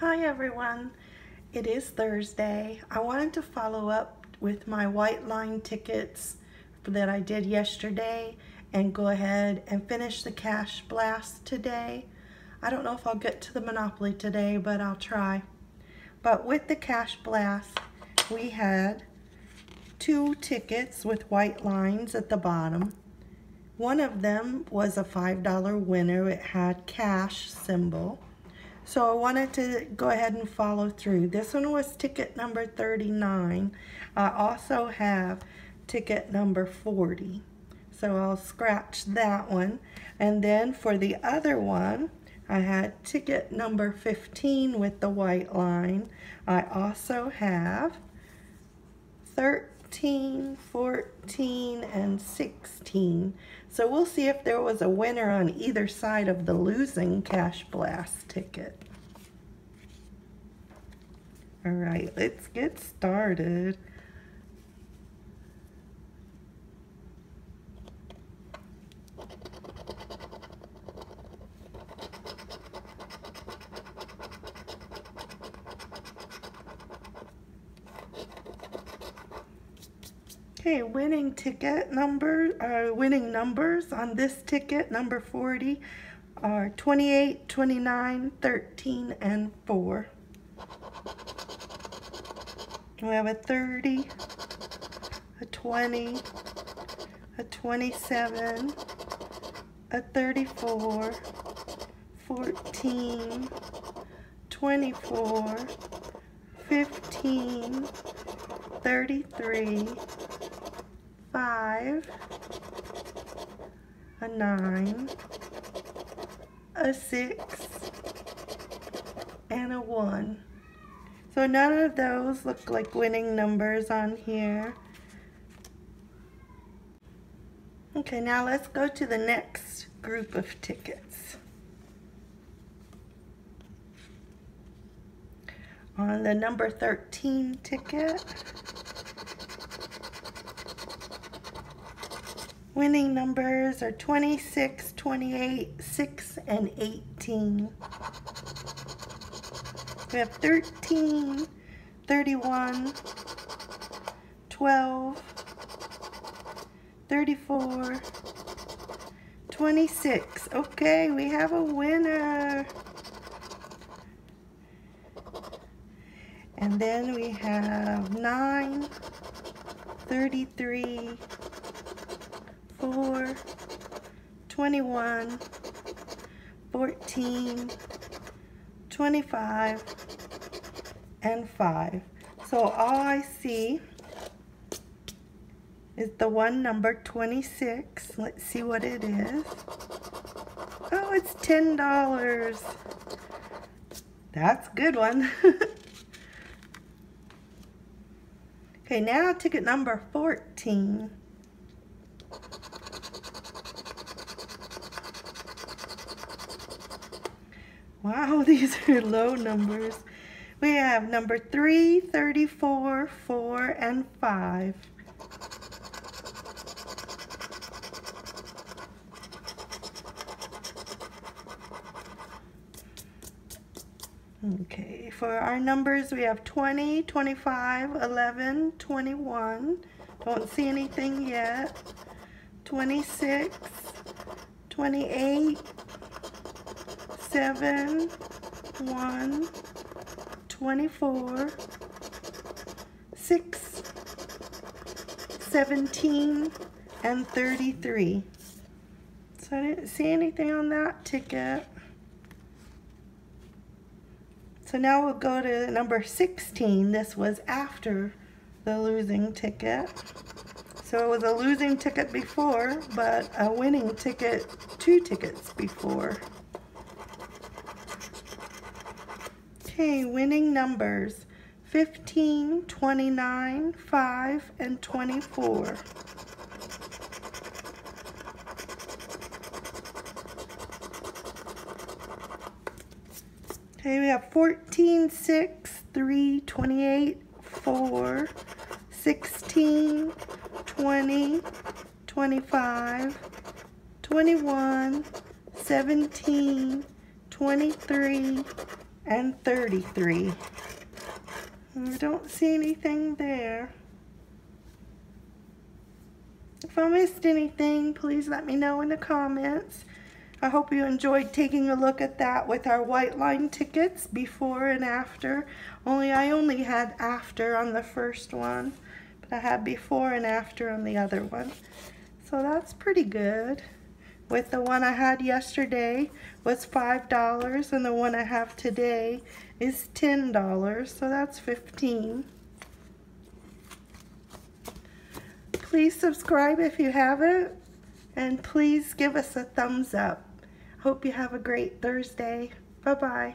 Hi everyone. It is Thursday. I wanted to follow up with my white line tickets that I did yesterday and go ahead and finish the cash blast today. I don't know if I'll get to the Monopoly today, but I'll try. But with the cash blast, we had two tickets with white lines at the bottom. One of them was a $5 winner. It had cash symbol. So I wanted to go ahead and follow through. This one was ticket number 39. I also have ticket number 40. So I'll scratch that one. And then for the other one, I had ticket number 15 with the white line. I also have 13, 14, and 16. So we'll see if there was a winner on either side of the losing Cash Blast ticket. All right, let's get started. Okay, winning ticket number, uh, winning numbers on this ticket, number 40, are 28, 29, 13, and 4. We have a 30, a 20, a 27, a 34, 14, 24, 15, 33, five, a nine, a six, and a one. So none of those look like winning numbers on here. Okay, now let's go to the next group of tickets. On the number 13 ticket, Winning numbers are 26, 28, 6, and 18. We have 13, 31, 12, 34, 26. Okay, we have a winner. And then we have 9, 33, 4, 21, 14, 25, and 5. So all I see is the one number 26. Let's see what it is. Oh, it's $10. That's good one. okay, now ticket number 14. Wow, these are low numbers. We have number 3, 34, 4, and 5. Okay, for our numbers, we have 20, 25, 11, 21. Don't see anything yet. 26, 28, seven, one, 24, six, 17, and 33. So I didn't see anything on that ticket. So now we'll go to number 16. This was after the losing ticket. So it was a losing ticket before, but a winning ticket two tickets before. Okay, winning numbers 15, 29, 5, and 24. Okay, we have 14, 6, 3, 28, 4, 16, 20, 25, 21, 17, 23, and 33. I don't see anything there. If I missed anything, please let me know in the comments. I hope you enjoyed taking a look at that with our white line tickets before and after. Only I only had after on the first one, but I had before and after on the other one. So that's pretty good. With the one I had yesterday was $5 and the one I have today is $10, so that's 15 Please subscribe if you haven't and please give us a thumbs up. Hope you have a great Thursday. Bye-bye.